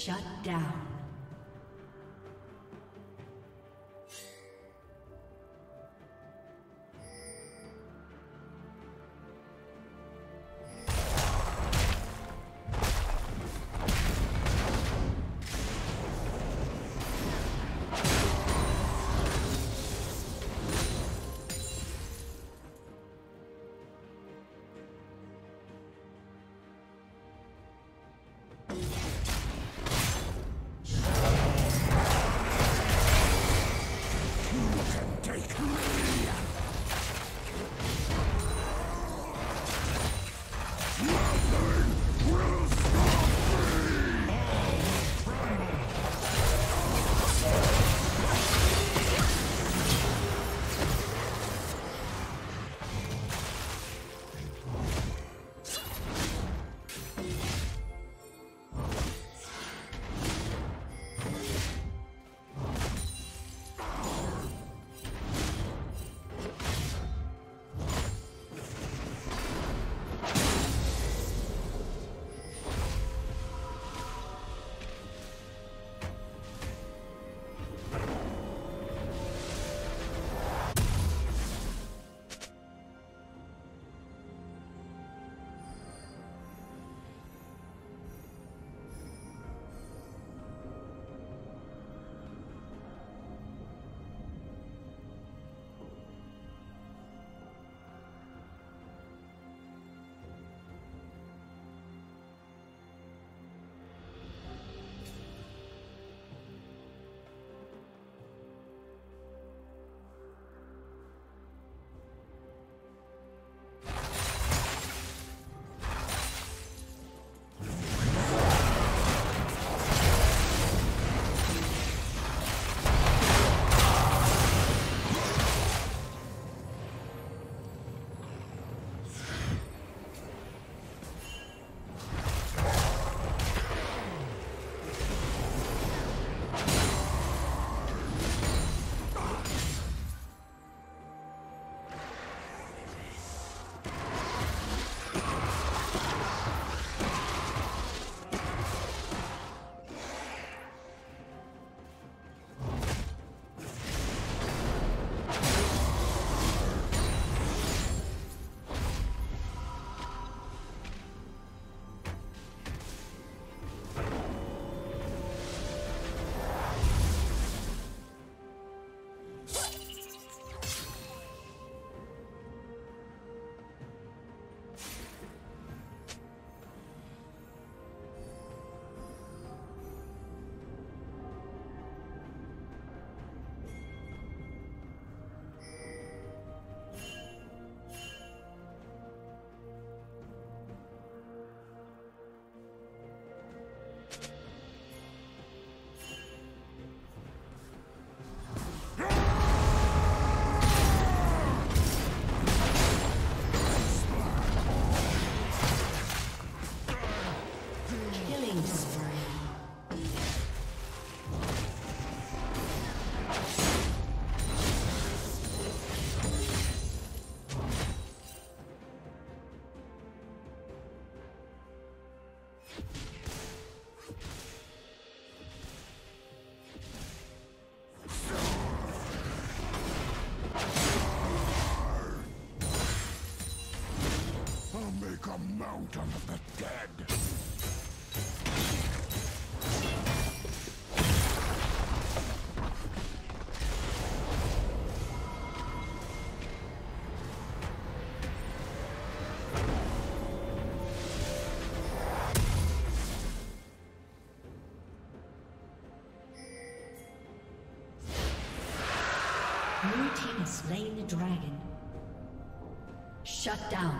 Shut down. Mountain of the dead. Blue team has slain the dragon. Shut down.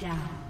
Down.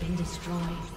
been destroyed.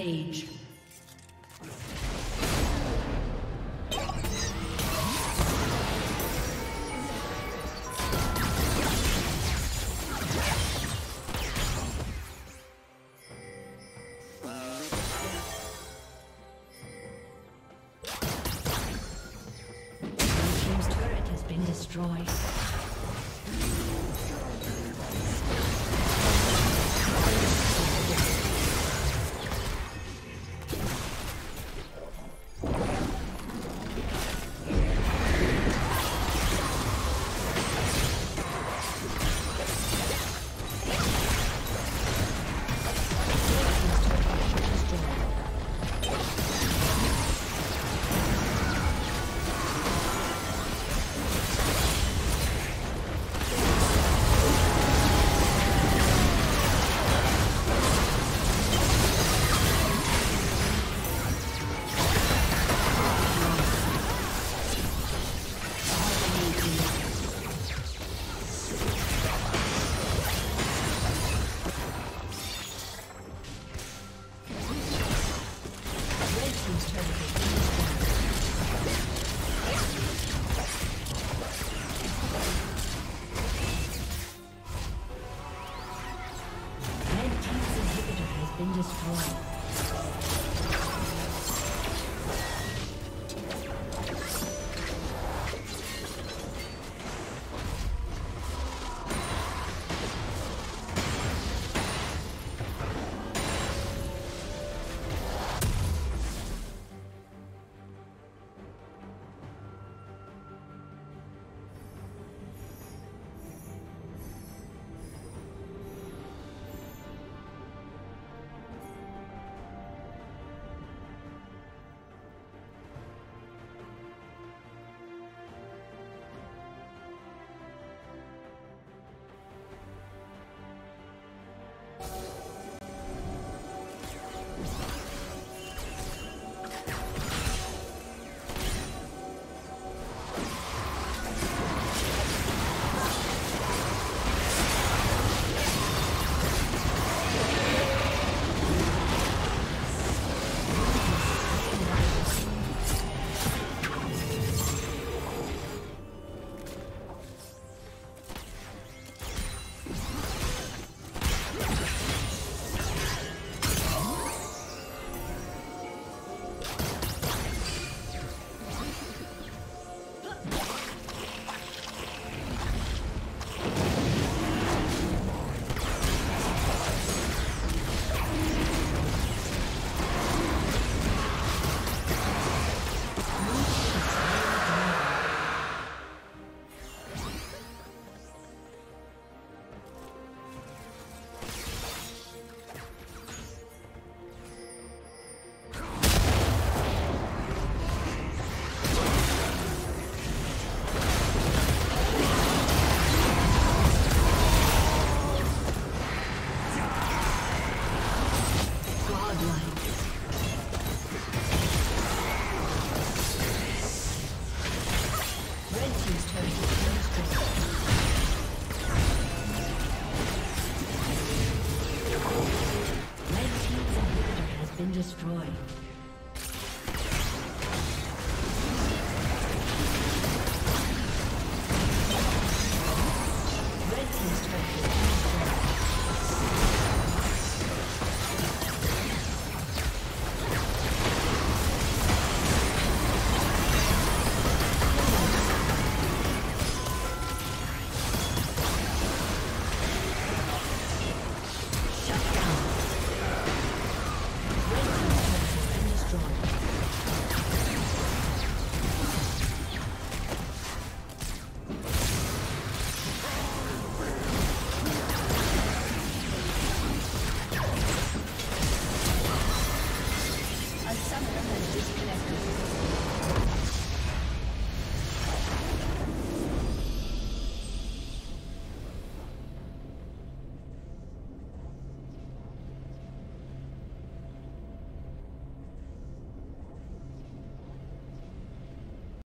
Rampage. Destroyed.